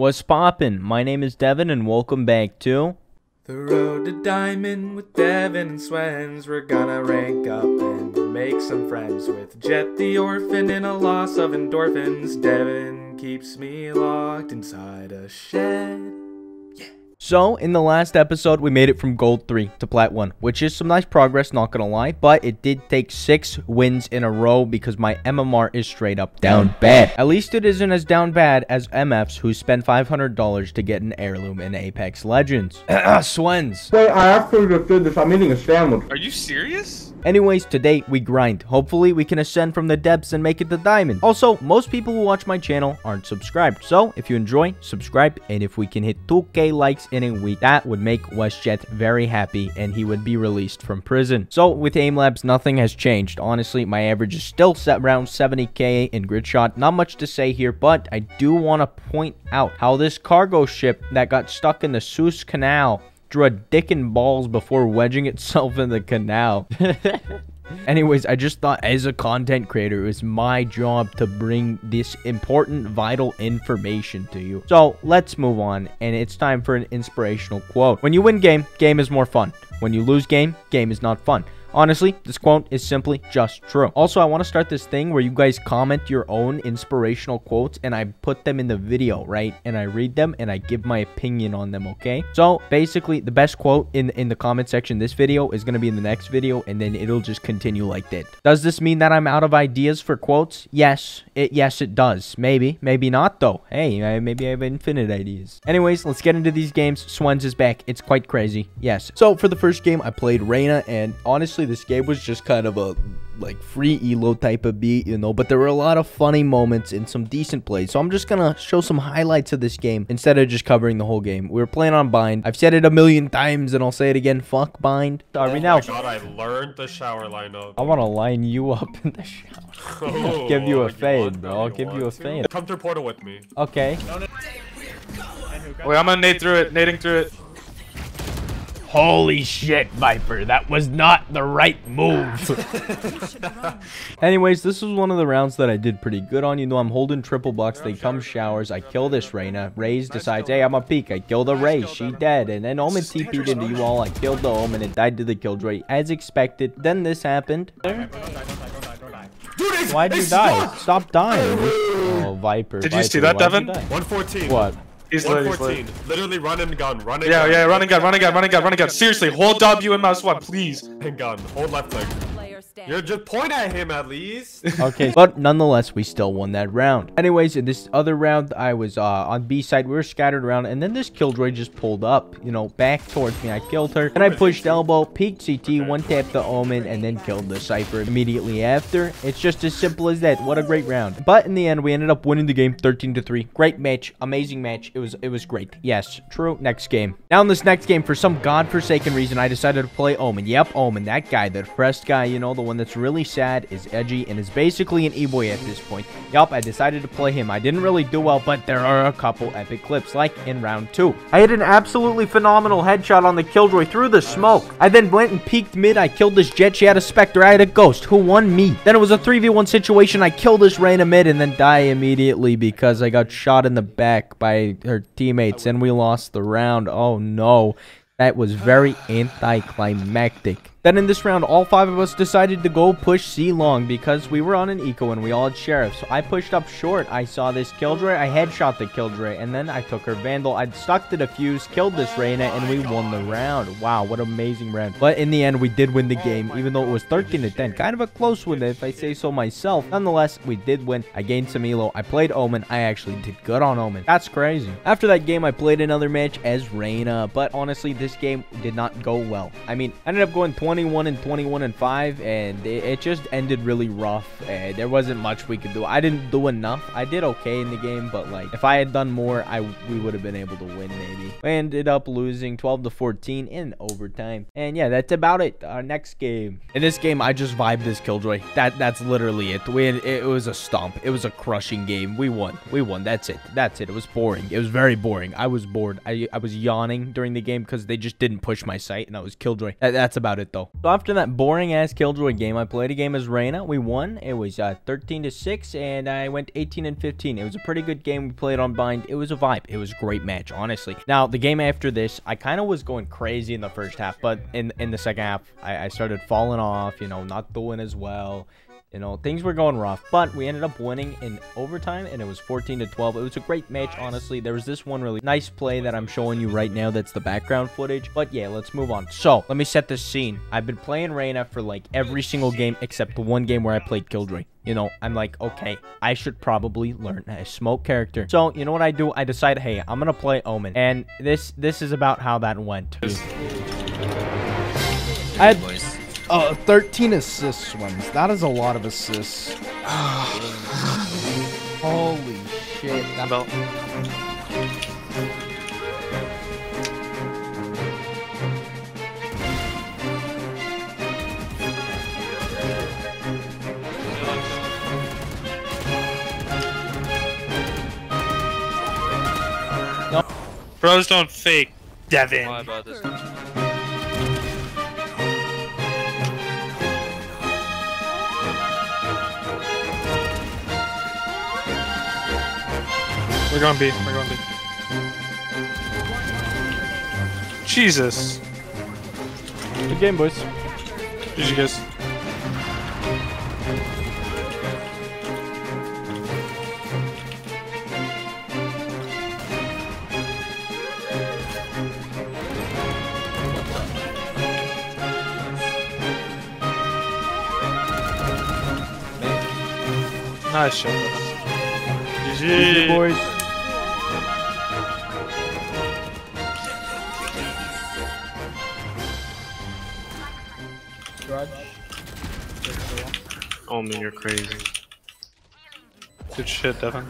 What's poppin'? My name is Devin and welcome back to The road to diamond with Devin and Swens. We're gonna rank up and make some friends with Jet the orphan in a loss of endorphins. Devin keeps me locked inside a shed. So, in the last episode, we made it from Gold 3 to Plat 1, which is some nice progress, not gonna lie, but it did take 6 wins in a row because my MMR is straight up down bad. At least it isn't as down bad as MFs who spend $500 to get an heirloom in Apex Legends. Swens. Wait, I actually just did this. I'm eating a sandwich. Are you serious? Anyways, today we grind. Hopefully, we can ascend from the depths and make it to diamond. Also, most people who watch my channel aren't subscribed. So, if you enjoy, subscribe. And if we can hit 2k likes in a week, that would make Westjett very happy and he would be released from prison. So, with Aim Labs, nothing has changed. Honestly, my average is still set around 70k in grid shot. Not much to say here, but I do want to point out how this cargo ship that got stuck in the Suez Canal drew a dick and balls before wedging itself in the canal. Anyways, I just thought as a content creator, it was my job to bring this important, vital information to you. So let's move on, and it's time for an inspirational quote. When you win game, game is more fun. When you lose game, game is not fun. Honestly, this quote is simply just true. Also, I want to start this thing where you guys comment your own inspirational quotes and I put them in the video, right? And I read them and I give my opinion on them, okay? So, basically, the best quote in, in the comment section this video is going to be in the next video and then it'll just continue like that. Does this mean that I'm out of ideas for quotes? Yes. It Yes, it does. Maybe. Maybe not, though. Hey, maybe I have infinite ideas. Anyways, let's get into these games. Swens is back. It's quite crazy. Yes. So, for the first game, I played Reyna and honestly, this game was just kind of a like free elo type of beat, you know, but there were a lot of funny moments and some decent plays. So I'm just gonna show some highlights of this game instead of just covering the whole game. We were playing on bind. I've said it a million times and I'll say it again. Fuck bind. Are we oh now? my god, I learned the shower lineup. I want to line you up in the shower. Oh, give you a oh, want fade, bro. I'll give you a fade. Come through portal with me. Okay. Wait, I'm gonna nade through it, nading through it. Holy shit, Viper. That was not the right move. Anyways, this was one of the rounds that I did pretty good on. You know, I'm holding triple bucks. They come showers. I kill this Reyna. Raze decides, hey, I'm a peek. I kill the Ray. She dead. And then Omen TP'd into you all. I killed the Omen. It died to the Killjoy. As expected. Then this happened. Why'd you die? Stop dying. Oh, Viper. Did you see that, Devin? die? 114. What? He's lit, he's lit. 114. Literally run and gun. Run and Yeah, gun. yeah, running gun, running gun, running gun, running gun. Seriously, hold W and mouse one, please. And gun. Hold left click. Player standing. You're just point at him at least. okay but nonetheless we still won that round. Anyways in this other round i was uh on b side. We were scattered around and then this killjoy just pulled up you know back towards me. I killed her and i pushed elbow peeked ct one tapped the omen and then killed the cypher immediately after. It's just as simple as that. What a great round. But in the end we ended up winning the game 13 to 3 great match. Amazing match. It was it was great. Yes. True. Next game. Now in this next game for some godforsaken reason i decided to play omen. Yep omen that guy the depressed guy you know the one that's really sad is edgy and is basically an e-boy at this point. Yup i decided to play him. I didn't really do well but there are a couple epic clips like in round two. I hit an absolutely phenomenal headshot on the killjoy through the smoke. I then went and peeked mid. I killed this jet. She had a Spectre. I had a ghost. Who won? Me. Then it was a 3v1 situation. I killed this Reyna mid and then die immediately because i got shot in the back by her teammates and we lost the round. Oh no. That was very anticlimactic. Then in this round, all five of us decided to go push C long because we were on an eco and we all had sheriff. So I pushed up short. I saw this killjoy. I headshot the killjoy and then I took her vandal. I stuck the defuse, killed this Reyna, and we won the round. Wow, what amazing round. But in the end, we did win the game, even though it was 13 to 10. Kind of a close one, if I say so myself. Nonetheless, we did win. I gained some elo. I played Omen. I actually did good on Omen. That's crazy. After that game, I played another match as Reyna, but honestly, this game did not go well. I mean, I ended up going 21 and 21 and 5, and it, it just ended really rough. Uh, there wasn't much we could do. I didn't do enough. I did okay in the game, but like, if I had done more, I we would have been able to win maybe. We ended up losing 12 to 14 in overtime. And yeah, that's about it. Our next game. In this game, I just vibed this Killjoy. That That's literally it. We it was a stomp. It was a crushing game. We won. We won. That's it. That's it. It was boring. It was very boring. I was bored. I, I was yawning during the game because they just didn't push my sight, and I was Killjoy. That, that's about it, though. So after that boring ass Killjoy game, I played a game as Reyna. We won. It was uh, 13 to 6, and I went 18 and 15. It was a pretty good game. We played on bind. It was a vibe. It was a great match, honestly. Now the game after this, I kind of was going crazy in the first half, but in in the second half, I, I started falling off. You know, not doing as well. You know, things were going rough, but we ended up winning in overtime, and it was 14 to 12. It was a great match, honestly. There was this one really nice play that I'm showing you right now. That's the background footage. But yeah, let's move on. So let me set this scene. I've been playing Reyna for like every single game except the one game where I played Killjoy. You know, I'm like, okay, I should probably learn a smoke character. So you know what I do? I decide, hey, I'm gonna play Omen, and this this is about how that went. I had uh, 13 assists wins. That is a lot of assists. Holy shit. That Belt. Bros don't fake, Devin. Why about this? We're going B. We're going B. Jesus. Good game, boys. GG guys. Nice shot. GG. boys. Oh man, you're crazy. Good shit, Devin.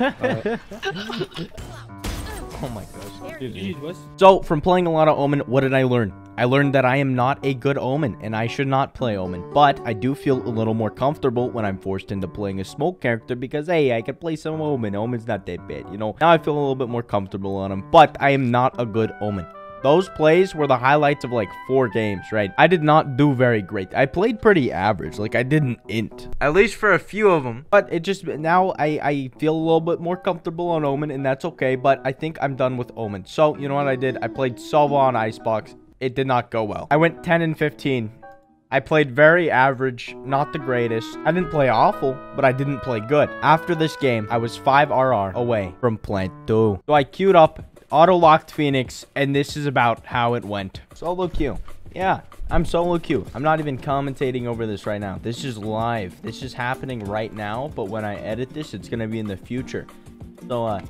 Oh my gosh. So, from playing a lot of Omen, what did I learn? I learned that I am not a good Omen, and I should not play Omen. But I do feel a little more comfortable when I'm forced into playing a smoke character because, hey, I can play some Omen. Omen's not that bad, you know? Now I feel a little bit more comfortable on him, but I am not a good Omen. Those plays were the highlights of like four games, right? I did not do very great. I played pretty average. Like I didn't int. At least for a few of them. But it just now I, I feel a little bit more comfortable on Omen and that's okay. But I think I'm done with Omen. So you know what I did? I played Sova on Icebox. It did not go well. I went 10 and 15. I played very average, not the greatest. I didn't play awful, but I didn't play good. After this game, I was 5 RR away from Plat 2. So I queued up, auto-locked Phoenix, and this is about how it went. Solo queue. Yeah, I'm solo queue. I'm not even commentating over this right now. This is live. This is happening right now, but when I edit this, it's going to be in the future. So, uh,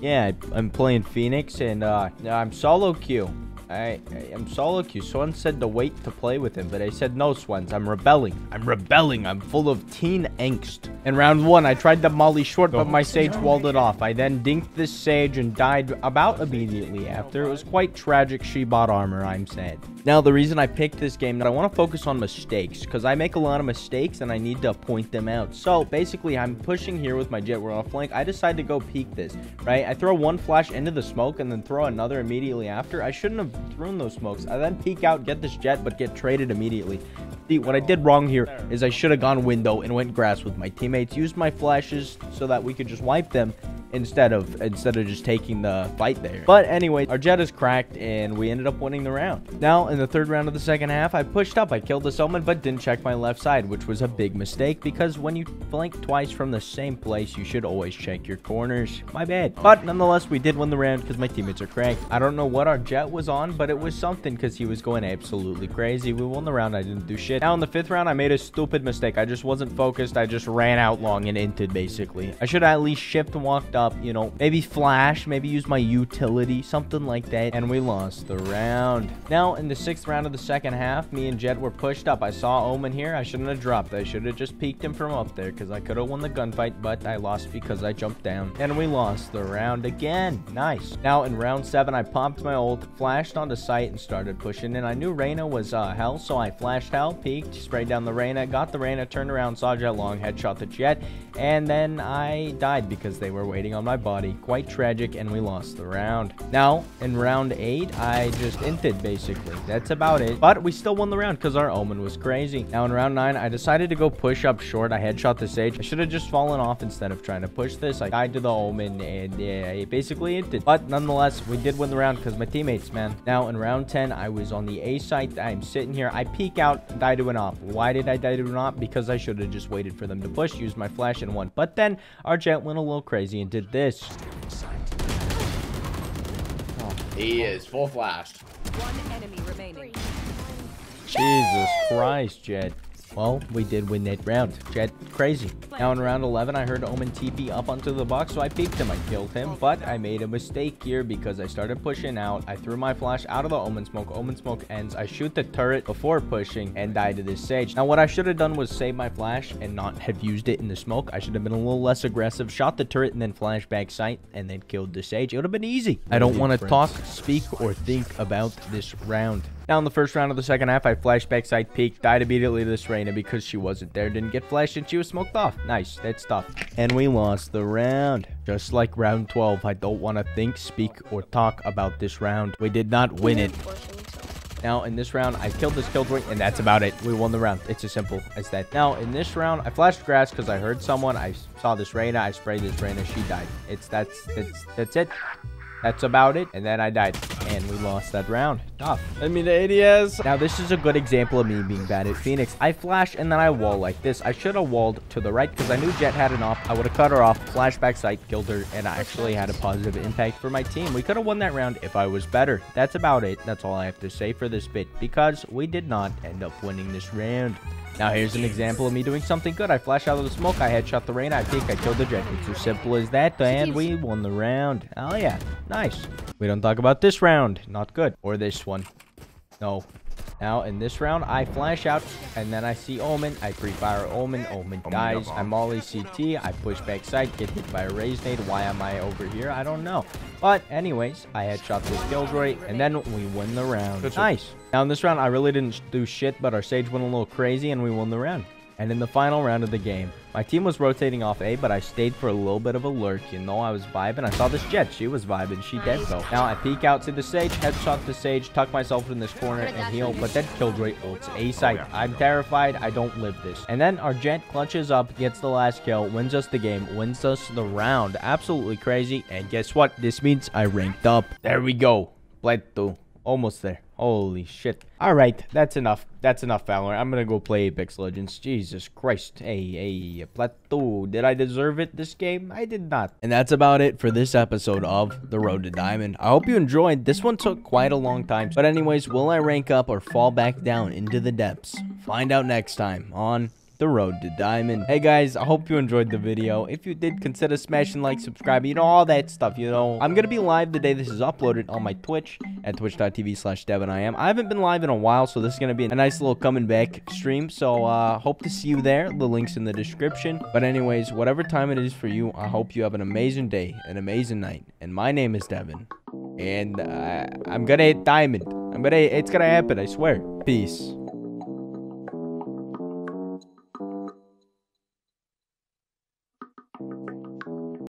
yeah, I'm playing Phoenix, and, uh, I'm solo queue. I, I am solo queue. Swan said to wait to play with him, but I said no, Swens. I'm rebelling. I'm rebelling. I'm full of teen angst. In round one, I tried the molly short, but my sage walled it off. I then dinked this sage and died about immediately after. It was quite tragic. She bought armor. I'm sad. Now, the reason I picked this game, that I want to focus on mistakes because I make a lot of mistakes and I need to point them out. So basically, I'm pushing here with my jet. We're on flank. I decide to go peek this, right? I throw one flash into the smoke and then throw another immediately after. I shouldn't have thrown those smokes. I then peek out, get this jet, but get traded immediately. See, what I did wrong here is I should have gone window and went grass with my teammates. Used my flashes so that we could just wipe them instead of instead of just taking the fight there. But anyway, our jet is cracked and we ended up winning the round. Now, in the third round of the second half, I pushed up. I killed the Omen, but didn't check my left side, which was a big mistake because when you flank twice from the same place, you should always check your corners. My bad. But nonetheless, we did win the round because my teammates are cracked. I don't know what our jet was on, but it was something because he was going absolutely crazy. We won the round. I didn't do shit. Now, in the fifth round, I made a stupid mistake. I just wasn't focused. I just ran out long and inted, basically. I should have at least shift and walked up up, you know, maybe flash, maybe use my utility, something like that. And we lost the round. Now, in the sixth round of the second half, me and Jet were pushed up. I saw Omen here. I shouldn't have dropped. I should have just peeked him from up there because I could have won the gunfight, but I lost because I jumped down. And we lost the round again. Nice. Now, in round seven, I popped my ult, flashed onto site, and started pushing And I knew Reyna was uh, hell, so I flashed hell, peeked, sprayed down the Reyna, got the Reyna, turned around, saw Jet Long, headshot the Jet, and then I died because they were waiting on my body. Quite tragic, and we lost the round. Now, in round 8, I just inted, basically. That's about it. But we still won the round because our Omen was crazy. Now, in round 9, I decided to go push up short. I headshot the Sage. I should have just fallen off instead of trying to push this. I died to the Omen, and yeah, it basically inted. But nonetheless, we did win the round because my teammates, man. Now, in round 10, I was on the A site. I'm sitting here. I peek out, die to an op. Why did I die to an op? Because I should have just waited for them to push, use my flash, and won. But then our jet went a little crazy and did this. He is full flashed. One enemy remaining. Jesus Christ, Jet. Well, we did win that round. Jet, crazy. Now in round 11, I heard Omen TP up onto the box, so I peeked him. I killed him, but I made a mistake here because I started pushing out. I threw my flash out of the Omen smoke. Omen smoke ends. I shoot the turret before pushing and die to this Sage. Now, what I should have done was save my flash and not have used it in the smoke. I should have been a little less aggressive, shot the turret and then flash back sight and then killed the Sage. It would have been easy. I don't want to talk, speak, or think about this round. Now in the first round of the second half, I flashed backside peek, died immediately to this Reyna because she wasn't there, didn't get flashed, and she was smoked off. Nice, that's tough. And we lost the round. Just like round 12, I don't want to think, speak, or talk about this round. We did not win it. Now, in this round, I killed this killjoy, and that's about it. We won the round. It's as simple as that. Now, in this round, I flashed grass because I heard someone. I saw this Reyna. I sprayed this Reyna. She died. It's that's that's that's it. That's about it. And then I died. And we lost that round. Tough. I mean, the ADS. Now, this is a good example of me being bad at Phoenix. I flash and then I wall like this. I should have walled to the right because I knew Jet had an off. I would have cut her off, flashback sight, killed her, and I actually had a positive impact for my team. We could have won that round if I was better. That's about it. That's all I have to say for this bit because we did not end up winning this round. Now here's an example of me doing something good. I flash out of the smoke, I headshot the rain, I peek, I killed the jet. It's as simple as that, and we won the round. Oh yeah, nice. We don't talk about this round. Not good. Or this one. No. Now, in this round, I flash out, and then I see Omen. I pre-fire Omen. Omen dies. I'm Molly CT. I push back side, get hit by a Raze nade. Why am I over here? I don't know. But anyways, I headshot this killjoy, and then we win the round. Nice. Now, in this round, I really didn't do shit, but our Sage went a little crazy, and we won the round. And in the final round of the game, my team was rotating off A, but I stayed for a little bit of a lurk. You know, I was vibing. I saw this Jet. She was vibing. She dead though. Now I peek out to the Sage, headshot the Sage, tuck myself in this corner and heal, but then Killjoy ults A site. Oh, I'm terrified. I don't live this. And then our Jet clutches up, gets the last kill, wins us the game, wins us the round. Absolutely crazy. And guess what? This means I ranked up. There we go. Pleto. Almost there. Holy shit. Alright, that's enough. That's enough, Valorant. I'm gonna go play Apex Legends. Jesus Christ. Hey, hey, Plateau. Did I deserve it this game? I did not. And that's about it for this episode of The Road to Diamond. I hope you enjoyed. This one took quite a long time. But anyways, will I rank up or fall back down into the depths? Find out next time on the road to diamond. Hey guys i hope you enjoyed the video. If you did consider smashing like subscribe you know all that stuff you know. I'm gonna be live the day this is uploaded on my twitch at twitch.tv slash devin i i haven't been live in a while so this is gonna be a nice little coming back stream so uh hope to see you there. The links in the description. But anyways whatever time it is for you i hope you have an amazing day an amazing night. And my name is devin. And uh, i'm gonna hit diamond. I'm gonna it's gonna happen i swear. Peace